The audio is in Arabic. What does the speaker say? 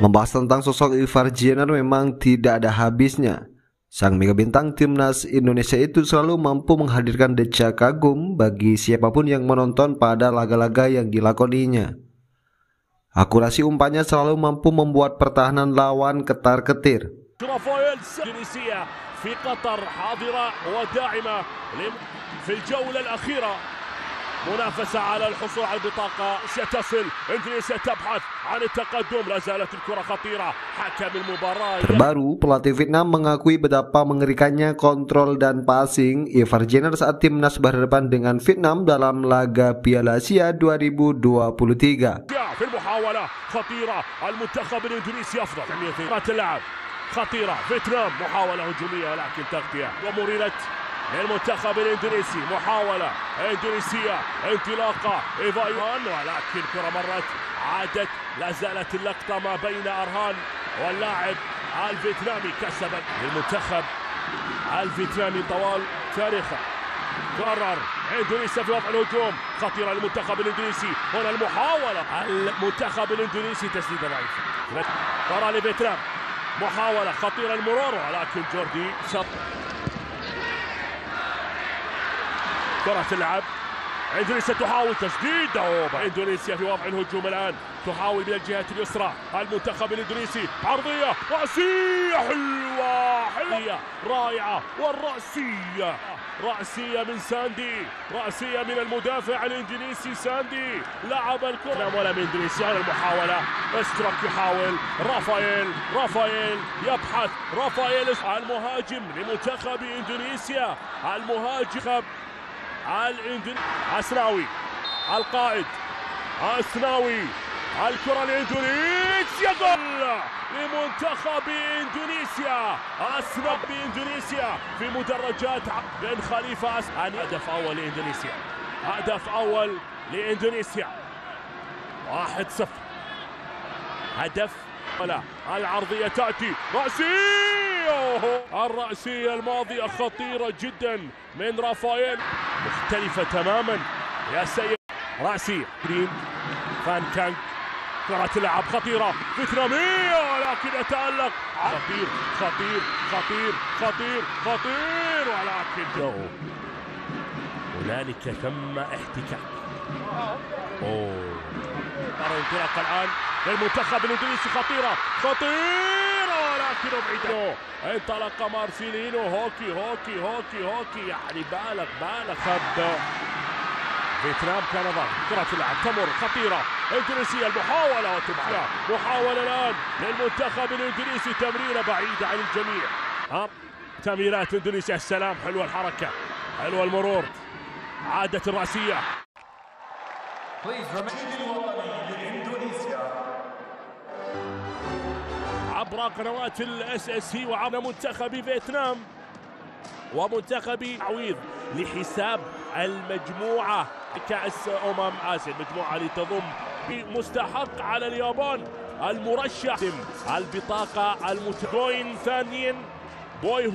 Membahas tentang sosok Ivar Jenner memang tidak ada habisnya. Sang mega bintang timnas Indonesia itu selalu mampu menghadirkan decak kagum bagi siapa pun yang menonton pada laga-laga yang dilakoninya. Akurasi umpannya selalu mampu membuat pertahanan lawan ketar-ketir. منافسة على الحصول على البطاقة ستصل إندونيسيا تبحث عن التقدم لا زالت الكرة خطيرة حكم المباراة Terbaru, pelatih Vietnam mengakui betapa mengerikannya kontrol dan passing Ivar Jenner saat timnas berhadapan dengan Vietnam dalam laga Piala Asia 2023. في المحاولة خطيرة المنتخب الإندونيسي أفضل تلعب خطيرة فيتنام محاولة هجومية ولكن تغطية ومريرة للمنتخب الإندونيسي محاولة إندونيسية انطلاقة ايفايان ولكن كرة مرت عادت لا زالت اللقطة ما بين أرهان واللاعب الفيتنامي كسبت للمنتخب الفيتنامي طوال تاريخه. قرر إندونيسيا في وضع الهجوم. خطيره للمنتخب الإندونيسي. هنا المحاولة. المنتخب الإندونيسي تسديده ضعيفه كره لفيتنام محاولة خطيرة المرور. ولكن جوردي شط كرة تلعب. اندونيسيا تحاول تسديد. إندونيسيا في وضع الهجوم الآن. تحاول من الجهة اليسرى. المنتخب الإندونيسي. عرضية رأسية حلوة. حلوة. رائعة والراسيه رأسية من ساندي. رأسية من المدافع الإندونيسي ساندي. لعب الكرة. ولا من إندونيسيا المحاولة. استروك يحاول. رافائيل. رافائيل. يبحث. رافائيل. المهاجم لمنتخب إندونيسيا. المهاجم. عسناوي القائد عسناوي الكرة لإندونيسيا جول! لمنتخب إندونيسيا اسنب بإندونيسيا في مدرجات بن خليفة هدف أول لإندونيسيا هدف أول لإندونيسيا. واحد صفر. هدف. ولا العرضية تأتي. راسيه الرأسية الماضية خطيرة جدا من رافائيل. مختلفة تماما. يا سيد. رأسي. جرين. فان كانج كرة تلعب خطيرة. فيتنامية. ولكن يتألق. خطير. خطير. خطير. خطير. خطير. ولكن هنالك ثم احتكاك. أوه. انطلاق الآن للمنتخب الاندونيسي خطيرة. خطيرة. ولكن بعيدة. انطلق مارسيلينو. هوكي هوكي هوكي هوكي. يعني بالغ بالغ. خد. فيتنام ضغط كرة تلعب تمر. خطيرة. اندونيسيا المحاولة وتبعها محاولة الآن للمنتخب الاندونيسي تمريرة بعيدة عن الجميع. ها؟ تمريرات اندونيسيا السلام. حلوة الحركة. حلوة المرور. عادة الرأسية عبر قنوات الاس اس سي وعبر منتخب فيتنام ومنتخب عويض لحساب المجموعة كأس أمم آسيا. المجموعة اللي تضم مستحق على اليابان المرشح. البطاقة المتبوين ثانيا. بوي